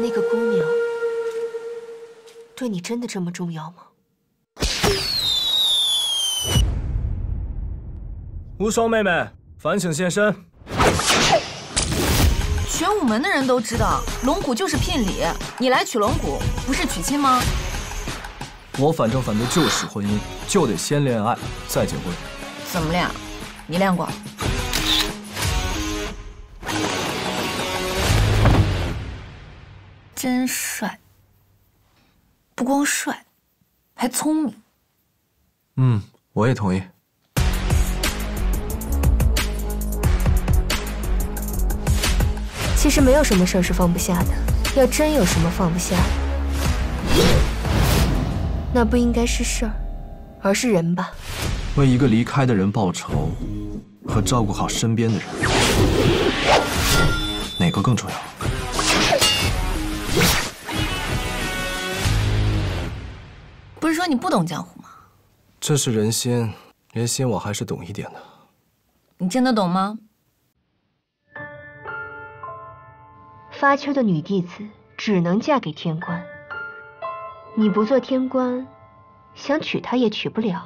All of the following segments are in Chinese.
那个姑娘对你真的这么重要吗？无双妹妹烦请现身。玄武门的人都知道龙骨就是聘礼你来取龙骨不是娶亲吗？我反正反对旧式婚姻就得先恋爱再结婚。怎么恋？你恋过？真帅，不光帅，还聪明。嗯，我也同意。其实没有什么事儿是放不下的。要真有什么放不下，那不应该是事儿，而是人吧。为一个离开的人报仇，和照顾好身边的人，哪个更重要？不是说你不懂江湖吗？这是人心，人心我还是懂一点的。你真的懂吗？发丘的女弟子只能嫁给天官，你不做天官，想娶她也娶不了。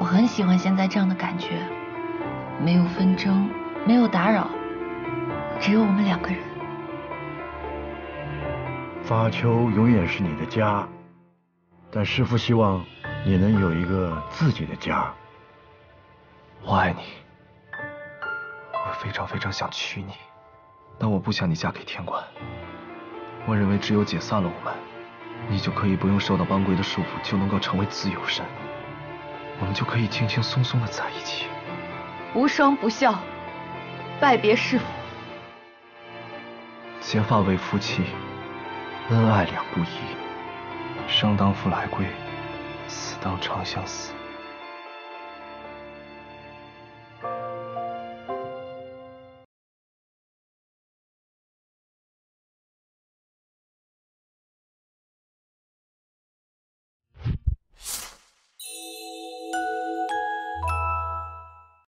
我很喜欢现在这样的感觉，没有纷争，没有打扰，只有我们两个人。发丘永远是你的家，但师父希望你能有一个自己的家。我爱你，我非常非常想娶你。但我不想你嫁给天官。我认为只有解散了我们，你就可以不用受到帮规的束缚，就能够成为自由身。我们就可以轻轻松松的在一起。无双不孝，拜别师父。结发为夫妻，恩爱两不疑。生当复来归，死当长相思。